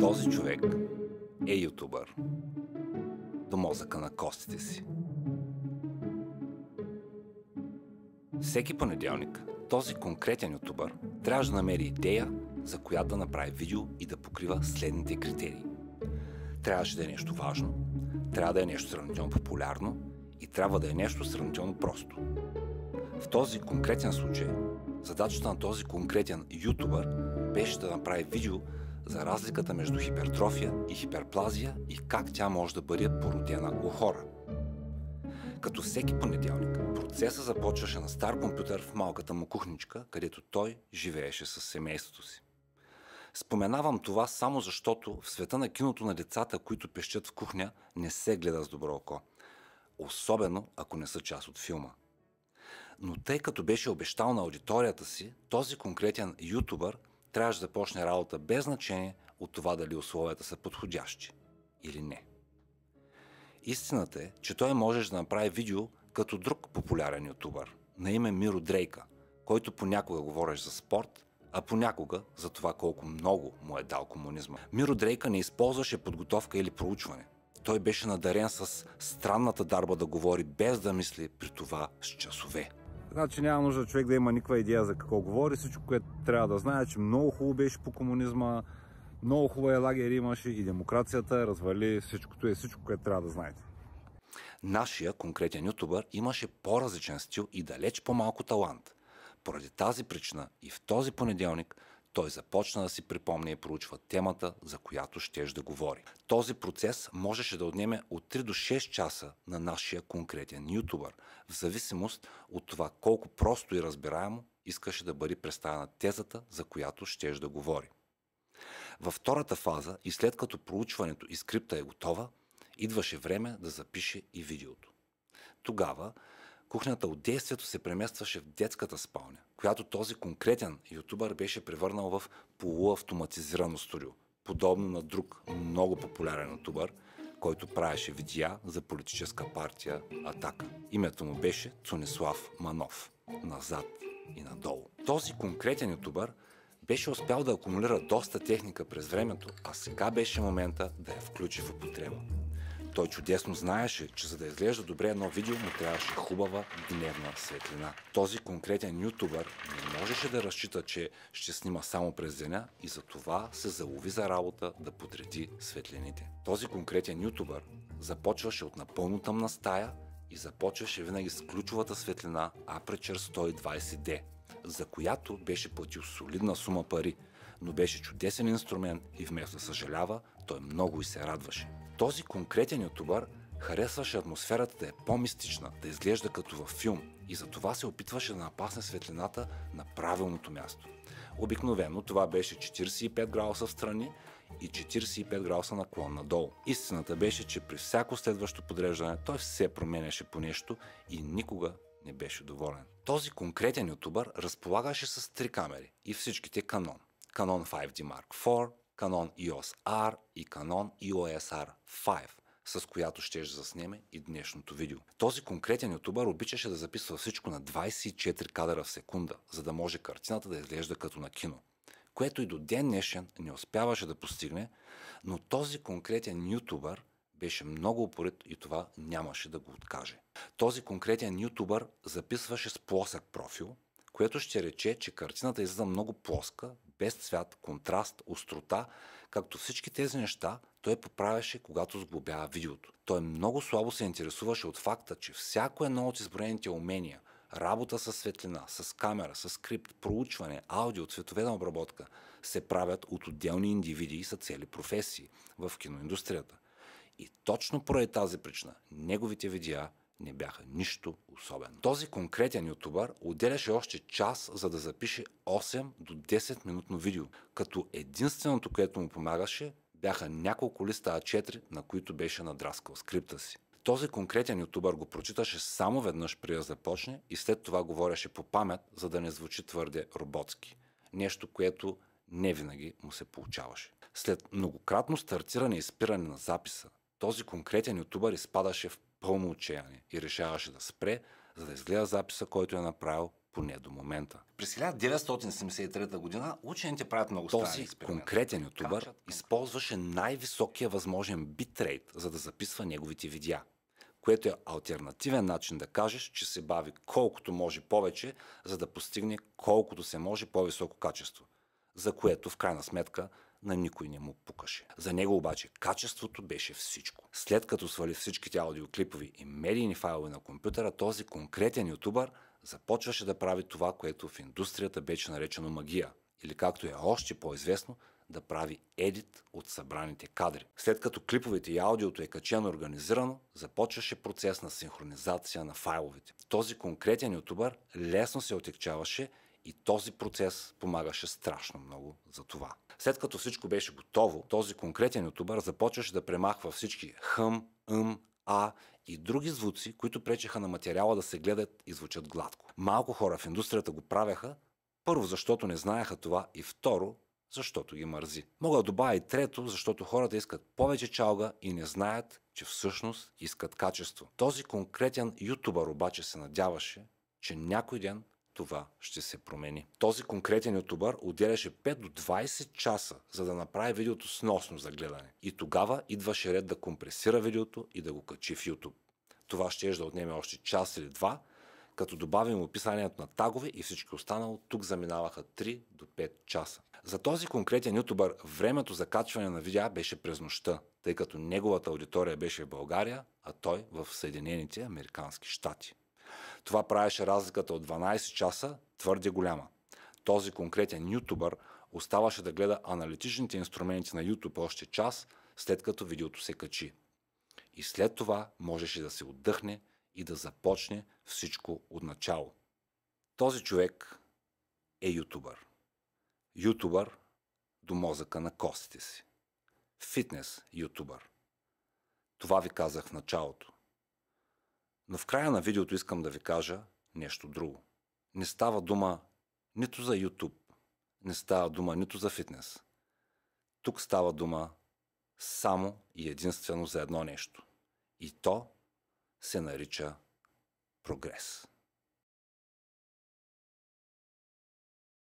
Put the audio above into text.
Този човек е ютубър. До мозъка на костите си. Всеки понеделник този конкретен ютубър трябва да намери идея, за която да направи видео и да покрива следните критерии. Трябваше да е нещо важно, трябва да е нещо сравнително популярно и трябва да е нещо сравнително просто. В този конкретен случай, задачата на този конкретен ютубър беше да направи видео за разликата между хипертрофия и хиперплазия и как тя може да бъде породена у хора. Като всеки понеделник, процесът започваше на стар компютър в малката му кухничка, където той живееше с семейството си. Споменавам това само защото в света на киното на децата, които пещат в кухня, не се гледа с добро око. Особено ако не са част от филма. Но тъй като беше обещал на аудиторията си, този конкретен ютубър трябваше да почне работа без значение от това дали условията са подходящи или не. Истината е, че той можеше да направи видео като друг популярен ютубър, на име Миро Дрейка, който понякога говореше за спорт, а понякога за това колко много му е дал комунизма. Миро Дрейка не използваше подготовка или проучване. Той беше надарен с странната дарба да говори без да мисли при това с часове. Значи няма нужда човек да има никаква идея за какво говори. Всичко, което трябва да знае, че много хубаво беше по комунизма, много хубави лагери имаше и демокрацията развали всичкото и всичко, което трябва да знаете. Нашия конкретен ютубър имаше по-различен стил и далеч по-малко талант. Поради тази причина и в този понеделник той започна да си припомня и проучва темата, за която щеш да говори. Този процес можеше да отнеме от 3 до 6 часа на нашия конкретен ютубър, в зависимост от това колко просто и разбираемо искаше да бъде представена тезата, за която щеш да говори. Във втората фаза и след като проучването и скрипта е готова, идваше време да запише и видеото. Тогава кухнята от действието се преместваше в детската спалня, която този конкретен ютубър беше превърнал в полуавтоматизирано студио, подобно на друг много популярен ютубър, който правеше видеа за политическа партия Атака. Името му беше Цунислав Манов. Назад и надолу. Този конкретен ютубър беше успял да акумулира доста техника през времето, а сега беше момента да я включи в употреба. Той чудесно знаеше, че за да изглежда добре едно видео му трябваше хубава дневна светлина. Този конкретен ютубър не можеше да разчита, че ще снима само през деня и за това се залови за работа да подреди светлините. Този конкретен ютубър започваше от напълно тъмна стая и започваше винаги с ключовата светлина Aperture 120D, за която беше платил солидна сума пари, но беше чудесен инструмент и вместо да съжалява, той много и се радваше. Този конкретен ютубър харесваше атмосферата да е по-мистична, да изглежда като във филм и затова се опитваше да напасне светлината на правилното място. Обикновено това беше 45 градуса в страни и 45 градуса наклон надолу. Истината беше, че при всяко следващо подреждане той все променяше по нещо и никога не беше доволен. Този конкретен ютубър разполагаше с три камери и всичките Canon. Canon 5D Mark IV, Canon EOS R и Canon EOS R5, с която ще заснеме и днешното видео. Този конкретен ютубър обичаше да записва всичко на 24 кадъра в секунда, за да може картината да изглежда като на кино което и до ден днешен не успяваше да постигне, но този конкретен ютубър беше много упорит и това нямаше да го откаже. Този конкретен ютубър записваше с плосък профил, което ще рече, че картината излиза много плоска, без цвят, контраст, острота, както всички тези неща той поправяше, когато сглобява видеото. Той много слабо се интересуваше от факта, че всяко едно от изброените умения, работа с светлина, с камера, с скрипт, проучване, аудио, цветове обработка, се правят от отделни индивиди и са цели професии в киноиндустрията. И точно поради тази причина неговите видеа не бяха нищо особено. Този конкретен ютубър отделяше още час, за да запише 8 до 10 минутно видео, като единственото, което му помагаше, бяха няколко листа А4, на които беше надраскал скрипта си. Този конкретен ютубър го прочиташе само веднъж при да започне и след това говореше по памет, за да не звучи твърде роботски. Нещо, което не винаги му се получаваше. След многократно стартиране и спиране на записа, този конкретен ютубър изпадаше в пълно отчаяние и решаваше да спре, за да изгледа записа, който е направил поне до момента. През 1973 година учените правят много Този конкретен ютубър използваше най-високия възможен битрейт, за да записва неговите видеа което е альтернативен начин да кажеш, че се бави колкото може повече, за да постигне колкото се може по-високо качество, за което в крайна сметка на никой не му пукаше. За него обаче качеството беше всичко. След като свали всичките аудиоклипови и медийни файлове на компютъра, този конкретен ютубър започваше да прави това, което в индустрията беше наречено магия. Или както е още по-известно, да прави едит от събраните кадри. След като клиповете и аудиото е качено организирано, започваше процес на синхронизация на файловете. Този конкретен ютубър лесно се отекчаваше и този процес помагаше страшно много за това. След като всичко беше готово, този конкретен ютубър започваше да премахва всички хъм, ъм, а и други звуци, които пречеха на материала да се гледат и звучат гладко. Малко хора в индустрията го правеха, първо защото не знаеха това и второ, защото ги мързи. Мога да добавя и трето, защото хората искат повече чалга и не знаят, че всъщност искат качество. Този конкретен ютубър обаче се надяваше, че някой ден това ще се промени. Този конкретен ютубър отделяше 5 до 20 часа, за да направи видеото сносно за гледане. И тогава идваше ред да компресира видеото и да го качи в YouTube. Това ще да отнеме още час или два, като добавим описанието на тагове и всички останало, тук заминаваха 3 до 5 часа. За този конкретен ютубър времето за качване на видеа беше през нощта, тъй като неговата аудитория беше в България, а той в Съединените Американски щати. Това правеше разликата от 12 часа твърде голяма. Този конкретен ютубър оставаше да гледа аналитичните инструменти на YouTube още час, след като видеото се качи. И след това можеше да се отдъхне и да започне всичко от начало. Този човек е ютубър. Ютубър до мозъка на костите си. Фитнес ютубър. Това ви казах в началото. Но в края на видеото искам да ви кажа нещо друго. Не става дума нито за YouTube, не става дума нито за фитнес. Тук става дума само и единствено за едно нещо. И то се нарича прогрес.